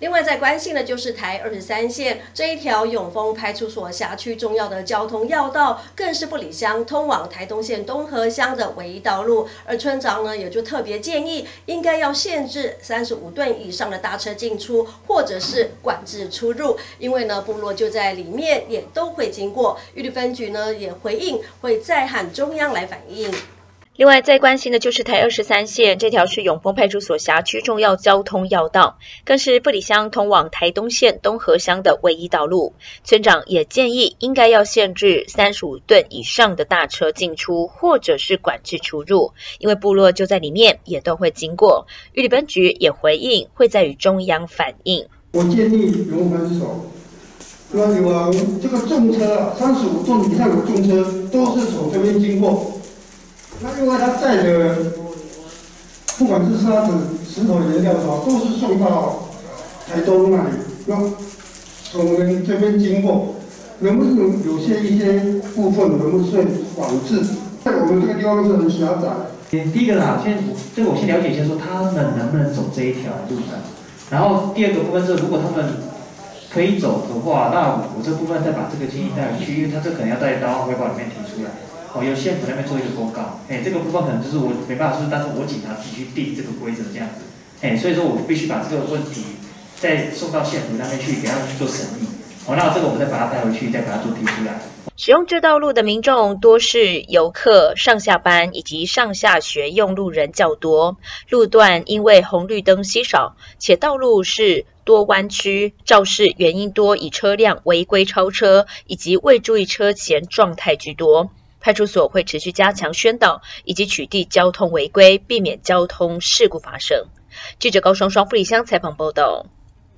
另外，在关心的就是台二十三线这一条永丰派出所辖区重要的交通要道，更是布里乡通往台东县东河乡的唯一道路。而村长呢，也就特别建议，应该要限制三十五吨以上的大车进出，或者是管制出入，因为呢，部落就在里面，也都会经过。玉里分局呢，也回应，会再喊中央来反映。另外，在关心的就是台二十三线这条是永丰派出所辖区重要交通要道，更是布里乡通往台东县东河乡的唯一道路。村长也建议，应该要限制三十五吨以上的大车进出，或者是管制出入，因为部落就在里面，也都会经过。玉里分局也回应，会在与中央反映。我建议永丰派出所，那有啊，这个重车，三十五吨以上的重车都是从这边经过。那因为他载的，不管是沙子、石头、原料的话，都是送到台东那里，那从我们这边经过，能不能有些一些部分能不能仿制？在我们这个地方是很狭窄。第一个啦，先这个我先了解一下，说他们能不能走这一条路上。然后第二个部分是，如果他们可以走的话，那我这部分再把这个建议带回去，因为他这可能要在档案汇报里面提出来。哦，由县府那边做一个公告，哎，这个部分可能就是我没办法说，但是我警察自己去定这个规则这样子，哎，所以说我必须把这个问题再送到县府那边去给他们去做审议，哦，那这个我们再把它带回去，再把它做提出来。使用这道路的民众多是游客、上下班以及上下学用路人较多，路段因为红绿灯稀少，且道路是多弯曲，肇事原因多以车辆违规超车以及未注意车前状态居多。派出所会持续加强宣导，以及取缔交通违规，避免交通事故发生。记者高双双富里乡采访报道。